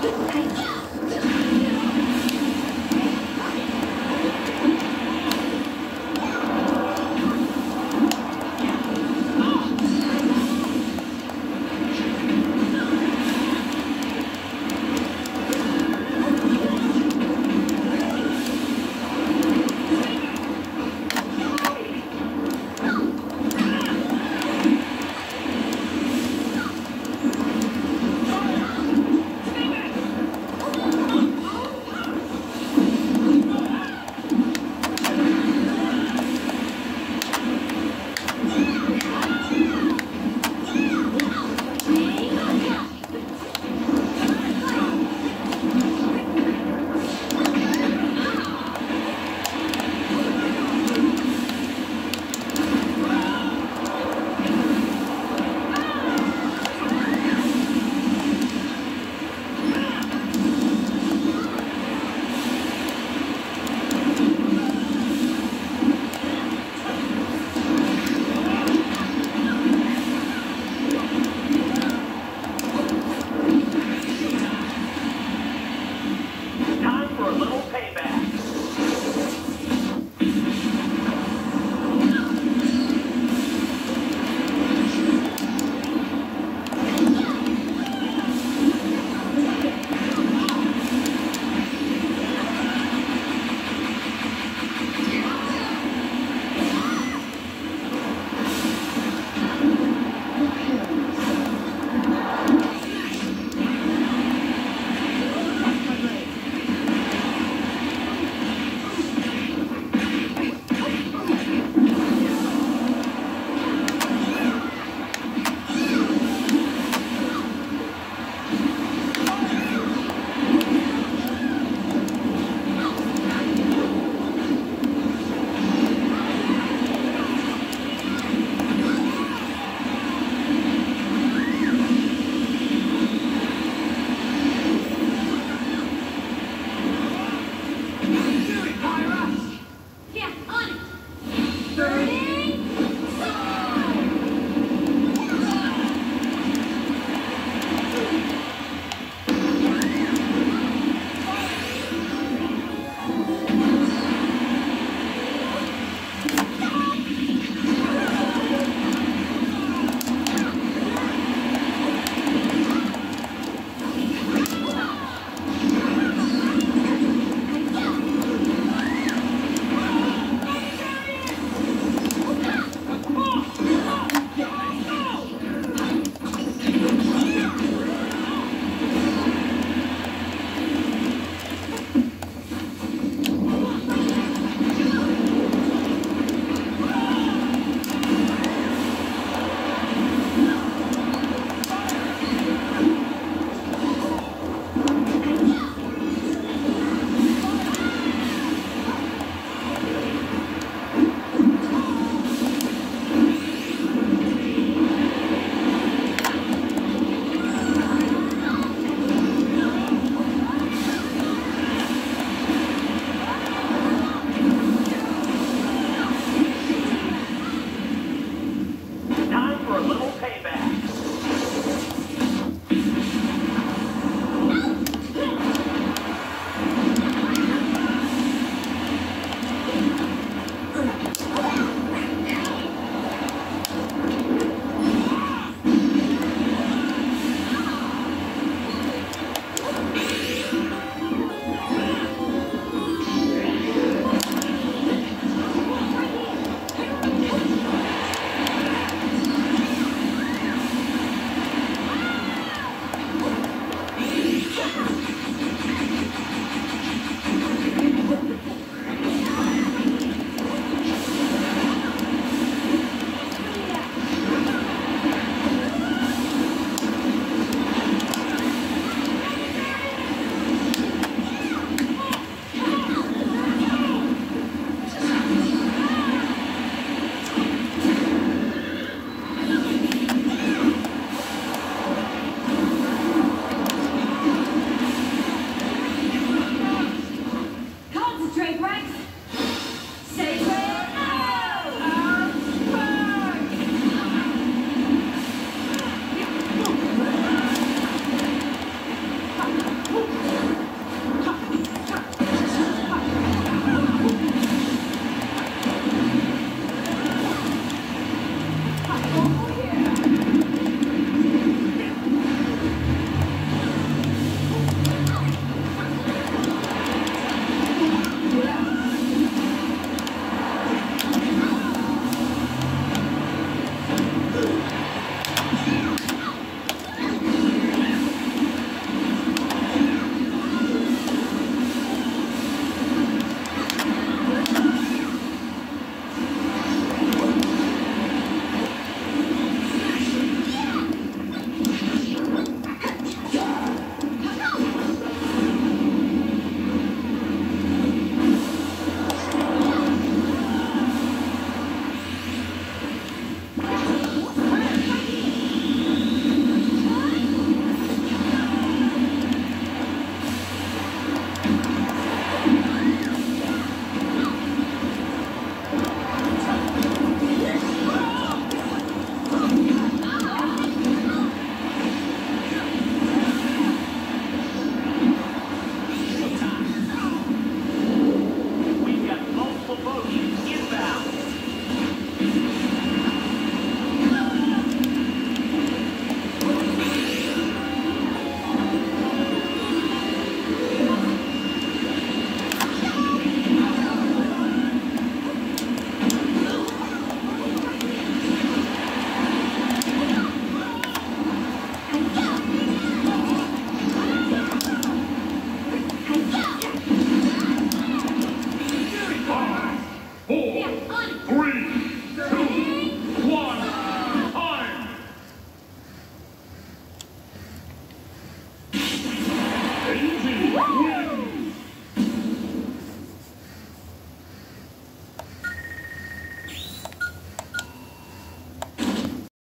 给你